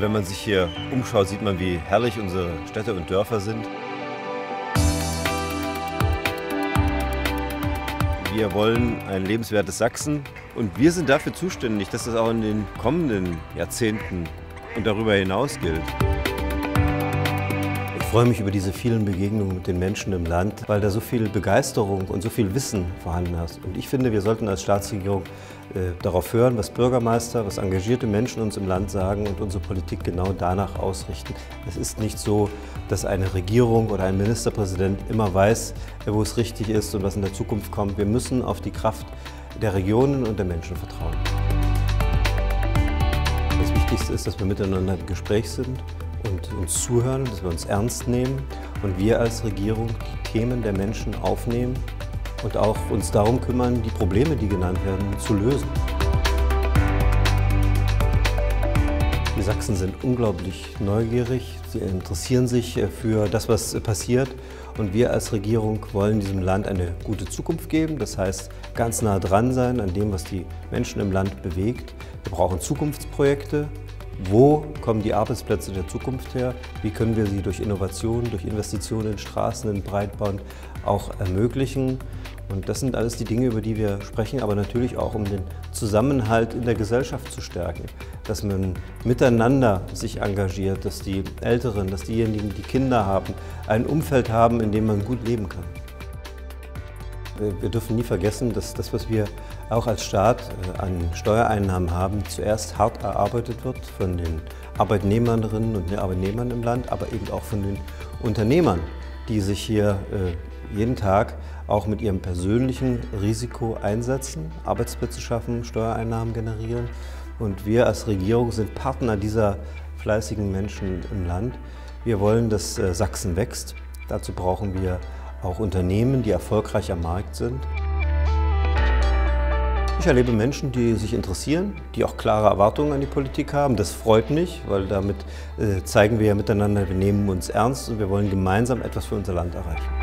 Wenn man sich hier umschaut, sieht man, wie herrlich unsere Städte und Dörfer sind. Wir wollen ein lebenswertes Sachsen und wir sind dafür zuständig, dass das auch in den kommenden Jahrzehnten und darüber hinaus gilt. Ich freue mich über diese vielen Begegnungen mit den Menschen im Land, weil da so viel Begeisterung und so viel Wissen vorhanden ist. Und ich finde, wir sollten als Staatsregierung äh, darauf hören, was Bürgermeister, was engagierte Menschen uns im Land sagen und unsere Politik genau danach ausrichten. Es ist nicht so, dass eine Regierung oder ein Ministerpräsident immer weiß, wo es richtig ist und was in der Zukunft kommt. Wir müssen auf die Kraft der Regionen und der Menschen vertrauen. Wichtigste ist, dass wir miteinander im Gespräch sind und uns zuhören, dass wir uns ernst nehmen und wir als Regierung die Themen der Menschen aufnehmen und auch uns darum kümmern, die Probleme, die genannt werden, zu lösen. Sachsen sind unglaublich neugierig, sie interessieren sich äh, für das, was passiert. Und wir als Regierung wollen diesem Land eine gute Zukunft geben, das heißt ganz nah dran sein an dem, was die Menschen im Land bewegt. Wir brauchen Zukunftsprojekte, wo kommen die Arbeitsplätze der Zukunft her? Wie können wir sie durch Innovation, durch Investitionen in Straßen, in Breitband auch ermöglichen? Und das sind alles die Dinge, über die wir sprechen, aber natürlich auch, um den Zusammenhalt in der Gesellschaft zu stärken. Dass man miteinander sich engagiert, dass die Älteren, dass diejenigen, die Kinder haben, ein Umfeld haben, in dem man gut leben kann. Wir dürfen nie vergessen, dass das, was wir auch als Staat äh, an Steuereinnahmen haben, zuerst hart erarbeitet wird von den Arbeitnehmerinnen und Arbeitnehmern im Land, aber eben auch von den Unternehmern, die sich hier äh, jeden Tag auch mit ihrem persönlichen Risiko einsetzen, Arbeitsplätze schaffen, Steuereinnahmen generieren. Und wir als Regierung sind Partner dieser fleißigen Menschen im Land. Wir wollen, dass äh, Sachsen wächst. Dazu brauchen wir auch Unternehmen, die erfolgreich am Markt sind. Ich erlebe Menschen, die sich interessieren, die auch klare Erwartungen an die Politik haben. Das freut mich, weil damit äh, zeigen wir ja miteinander, wir nehmen uns ernst und wir wollen gemeinsam etwas für unser Land erreichen.